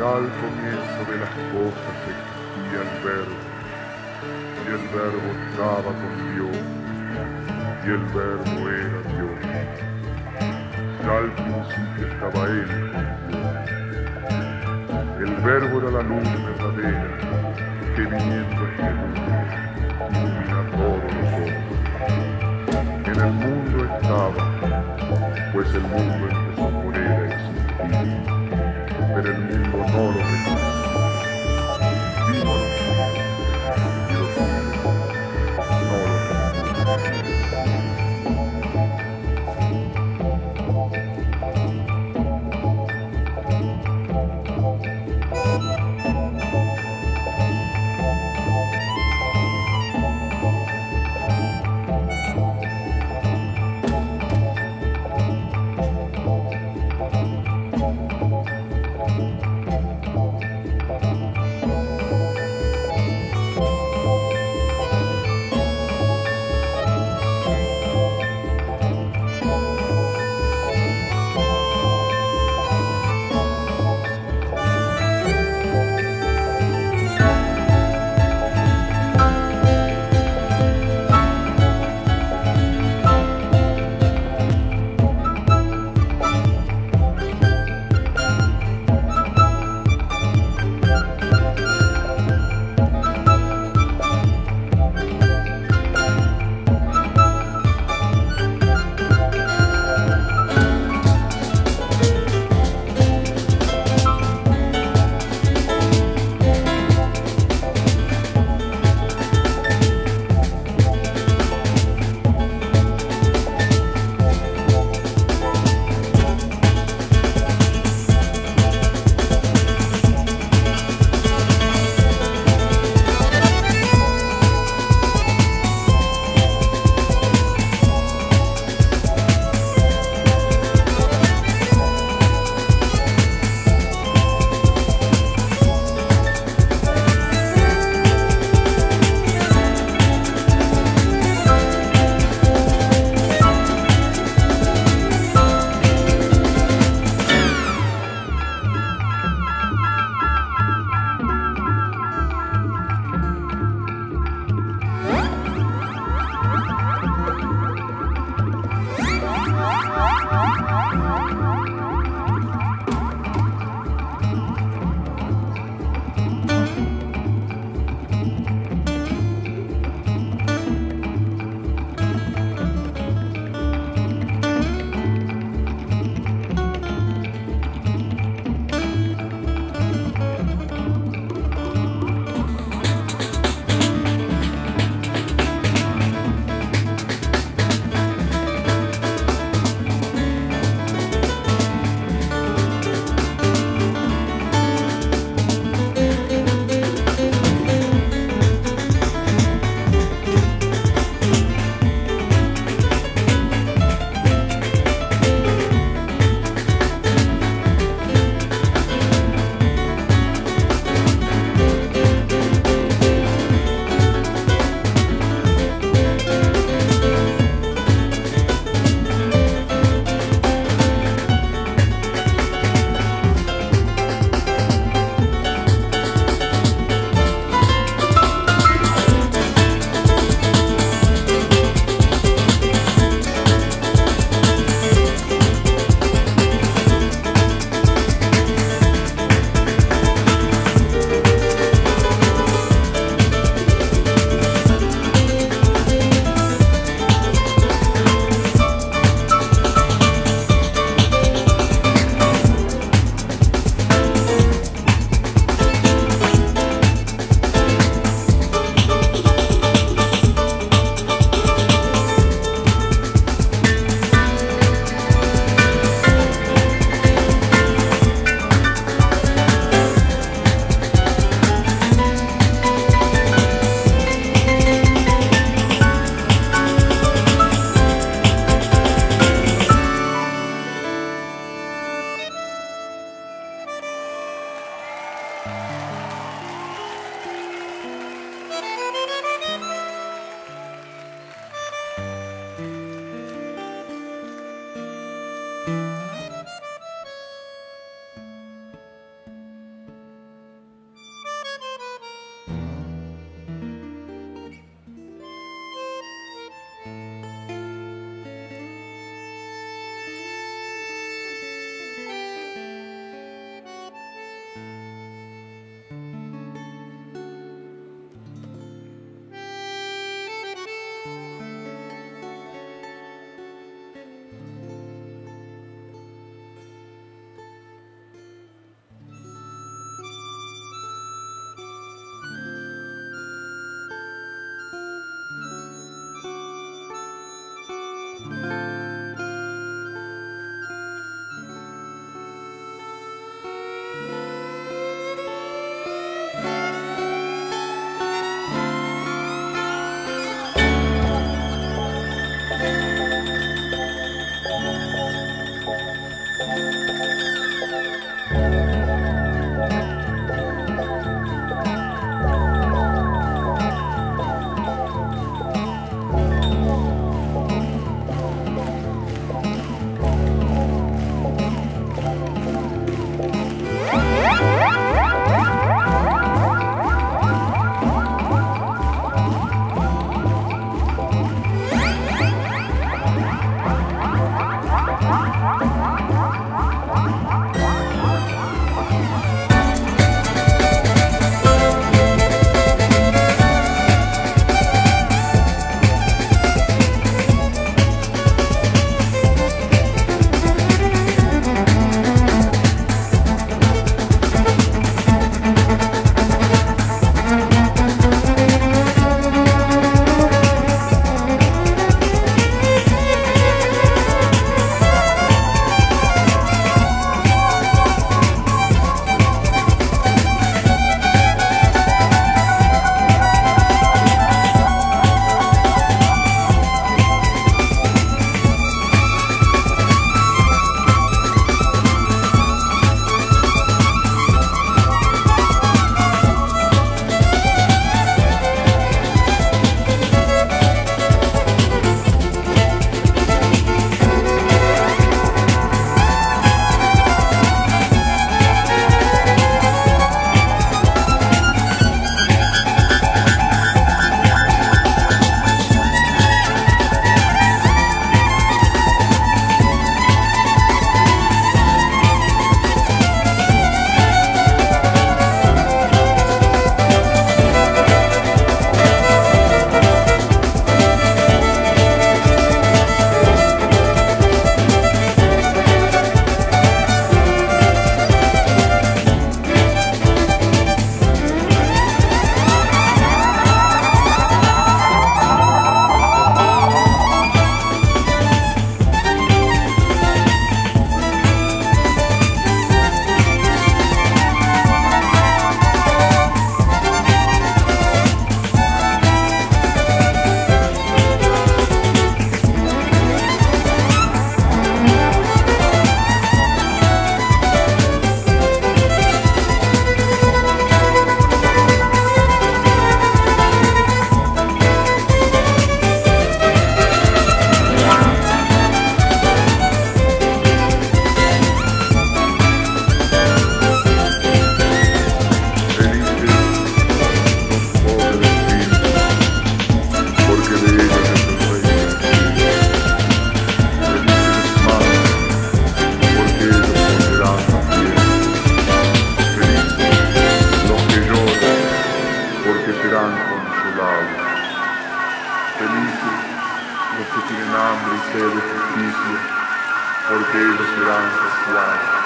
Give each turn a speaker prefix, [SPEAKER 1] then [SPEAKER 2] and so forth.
[SPEAKER 1] al comienzo de las cosas existía el verbo, y el verbo estaba con Dios, y el verbo era Dios. Ya al principio estaba Él con Dios. El verbo era la luz verdadera que viniendo a este mundo ilumina todos los hombres. En el mundo estaba, pues el mundo empezó por Él a existir pero el mundo no lo reconoce. This?